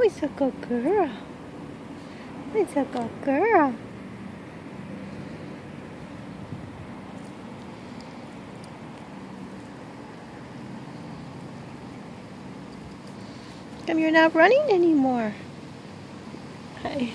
Who's a good girl? Who's a good girl? Come, you're not running anymore. Hi.